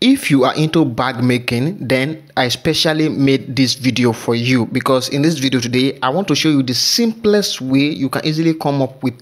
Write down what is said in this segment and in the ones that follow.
if you are into bag making then i especially made this video for you because in this video today i want to show you the simplest way you can easily come up with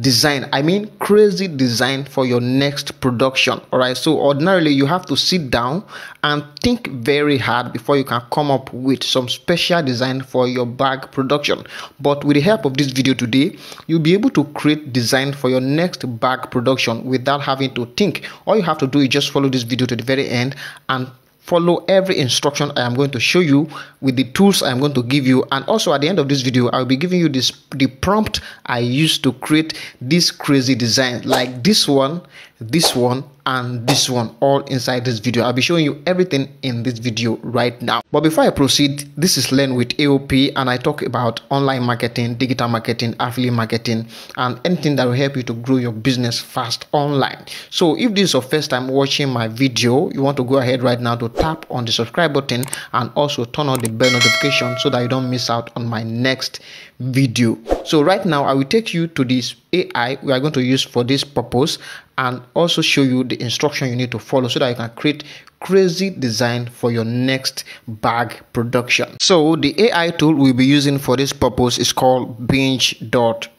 design i mean crazy design for your next production. All right so ordinarily you have to sit down and think very hard before you can come up with some special design for your bag production. But with the help of this video today you'll be able to create design for your next bag production without having to think. All you have to do is just follow this video to the very end and follow every instruction i am going to show you with the tools i am going to give you. And also at the end of this video i'll be giving you this the prompt i used to create this crazy design. Like this one this one and this one all inside this video. I'll be showing you everything in this video right now. But before i proceed this is learn with aop and i talk about online marketing digital marketing affiliate marketing and anything that will help you to grow your business fast online. So if this is your first time watching my video you want to go ahead right now to tap on the subscribe button and also turn on the bell notification so that you don't miss out on my next video. So right now i will take you to this ai we are going to use for this purpose and also show you the instruction you need to follow so that you can create crazy design for your next bag production. So the ai tool we'll be using for this purpose is called bing.com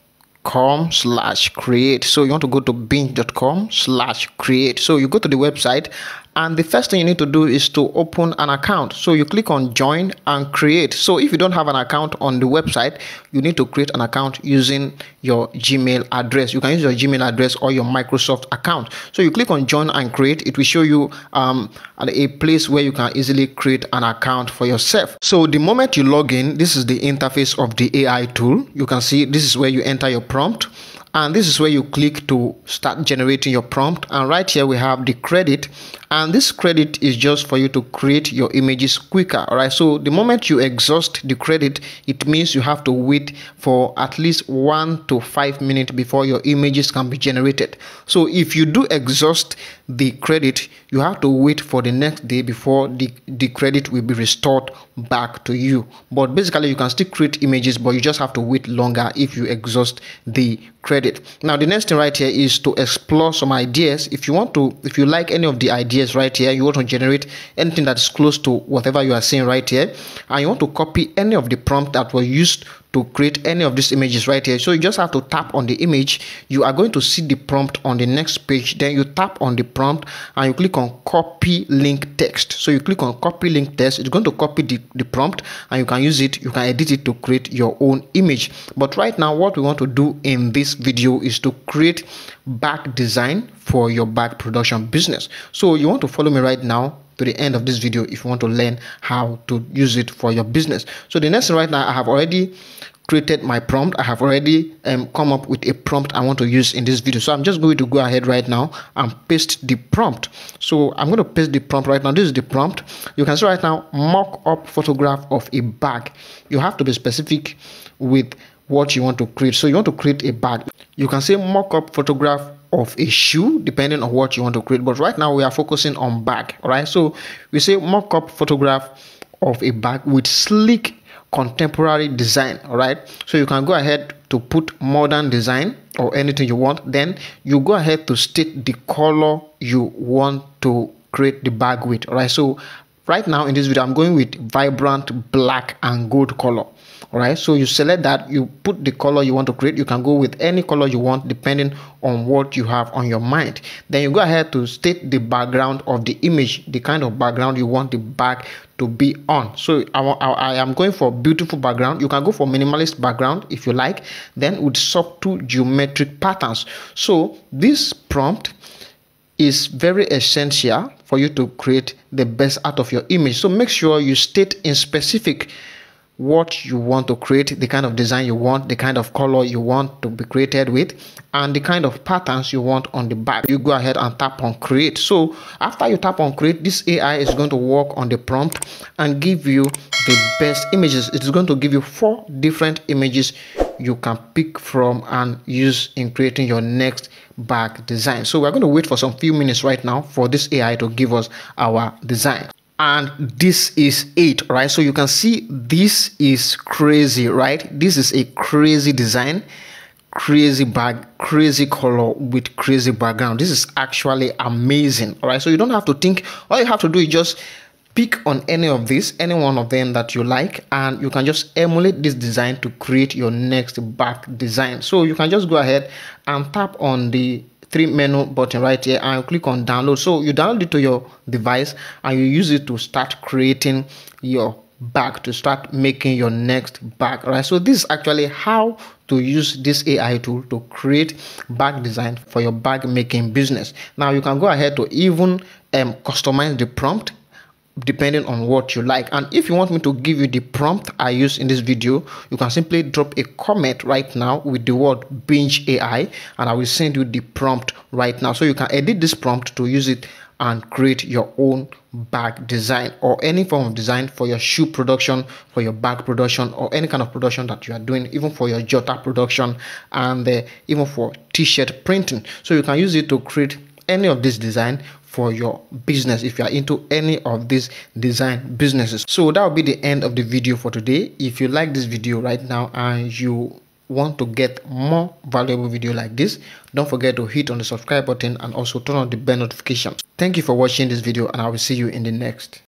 com slash create. So you want to go to bing.com slash create. So you go to the website and the first thing you need to do is to open an account. So you click on join and create. So if you don't have an account on the website you need to create an account using your gmail address. You can use your gmail address or your microsoft account. So you click on join and create. It will show you um, a place where you can easily create an account for yourself. So the moment you log in this is the interface of the ai tool. You can see this is where you enter your prompt and this is where you click to start generating your prompt. And right here we have the credit. And this credit is just for you to create your images quicker all right? So the moment you exhaust the credit it means you have to wait for at least one to five minutes before your images can be generated. So if you do exhaust the credit you have to wait for the next day before the the credit will be restored back to you. But basically you can still create images but you just have to wait longer if you exhaust the credit. Now the next thing right here is to explore some ideas. If you want to if you like any of the ideas right here you want to generate anything that's close to whatever you are seeing right here and you want to copy any of the prompt that were used to create any of these images right here. So you just have to tap on the image. You are going to see the prompt on the next page. Then you tap on the prompt and you click on copy link text. So you click on copy link text. It's going to copy the, the prompt and you can use it. You can edit it to create your own image. But right now what we want to do in this video is to create back design for your back production business. So you want to follow me right now to the end of this video if you want to learn how to use it for your business. So the next right now i have already created my prompt. I have already um, come up with a prompt i want to use in this video. So i'm just going to go ahead right now and paste the prompt. So i'm going to paste the prompt right now. This is the prompt. You can see right now mock up photograph of a bag. You have to be specific with what you want to create. So you want to create a bag. You can say mock up photograph of a shoe depending on what you want to create. But right now we are focusing on bag all right? So we say mock up photograph of a bag with sleek contemporary design all right? So you can go ahead to put modern design or anything you want. Then you go ahead to state the color you want to create the bag with all right? So right now in this video i'm going with vibrant black and gold color all right so you select that you put the color you want to create. You can go with any color you want depending on what you have on your mind. Then you go ahead to state the background of the image the kind of background you want the back to be on. So I, I, I am going for beautiful background. You can go for minimalist background if you like then with subtle geometric patterns. So this prompt is very essential for you to create the best out of your image. So make sure you state in specific what you want to create, the kind of design you want, the kind of color you want to be created with, and the kind of patterns you want on the back. You go ahead and tap on create. So after you tap on create, this AI is going to work on the prompt and give you the best images. It is going to give you four different images you can pick from and use in creating your next bag design. So we're going to wait for some few minutes right now for this AI to give us our design and this is it right? So you can see this is crazy right? This is a crazy design crazy bag crazy color with crazy background. This is actually amazing all right? So you don't have to think all you have to do is just pick on any of these any one of them that you like and you can just emulate this design to create your next back design. So you can just go ahead and tap on the three menu button right here and click on download. So you download it to your device and you use it to start creating your bag to start making your next bag right? So this is actually how to use this ai tool to create bag design for your bag making business. Now you can go ahead to even um, customize the prompt depending on what you like. And if you want me to give you the prompt i use in this video you can simply drop a comment right now with the word bing ai and i will send you the prompt right now. So you can edit this prompt to use it and create your own bag design or any form of design for your shoe production for your bag production or any kind of production that you are doing even for your jota production and uh, even for t-shirt printing. So you can use it to create any of this design for your business if you are into any of these design businesses. So that will be the end of the video for today. If you like this video right now and you want to get more valuable video like this don't forget to hit on the subscribe button and also turn on the bell notifications. Thank you for watching this video and i will see you in the next